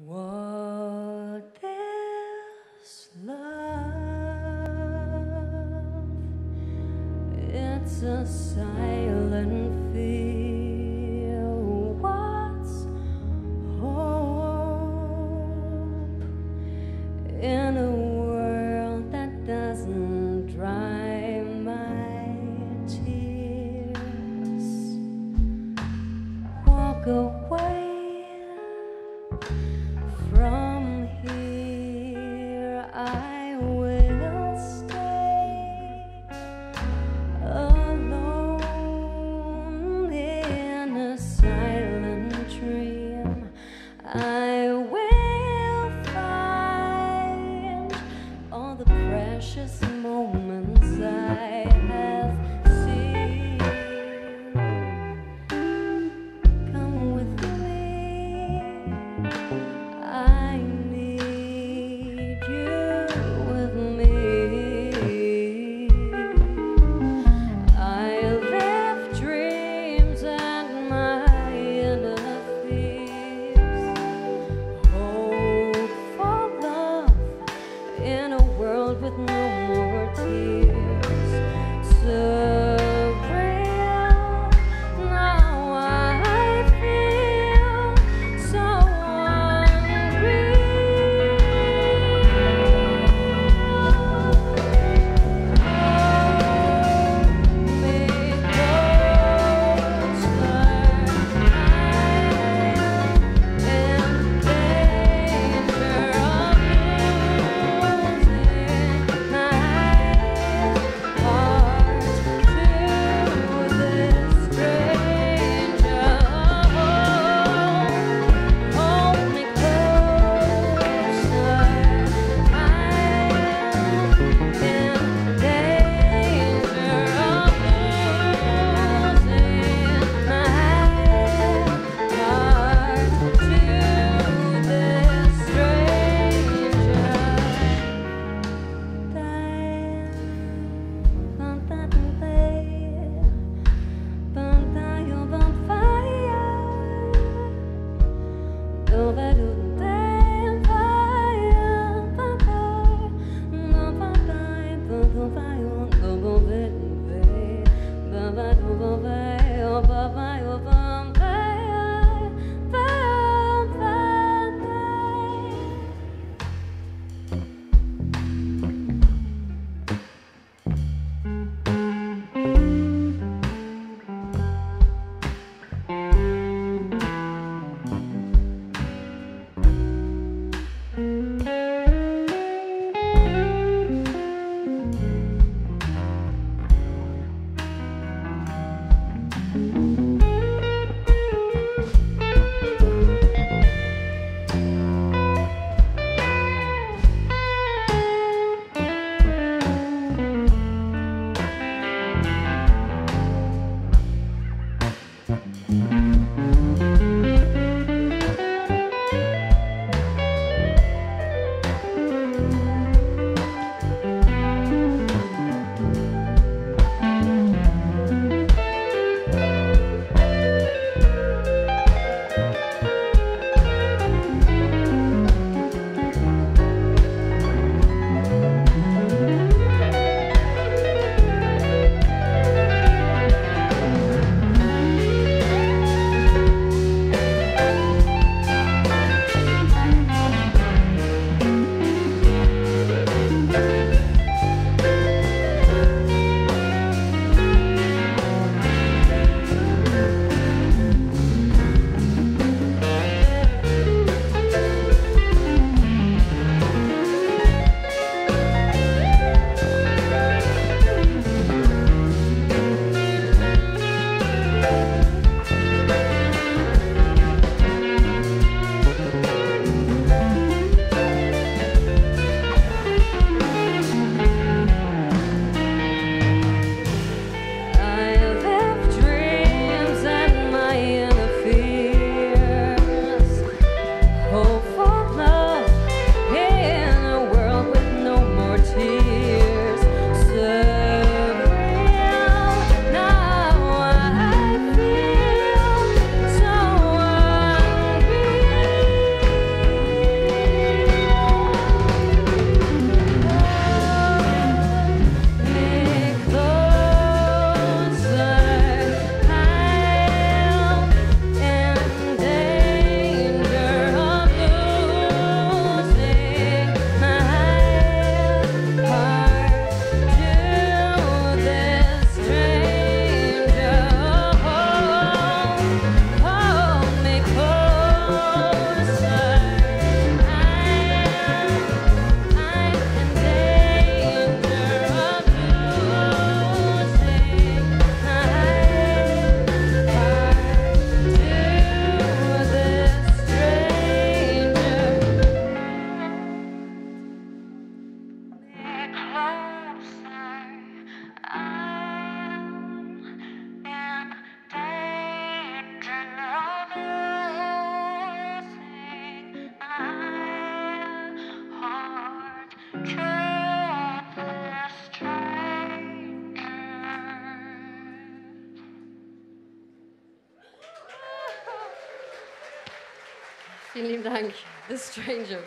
What is love? It's a silent precious Vielen lieben Dank. The Stranger.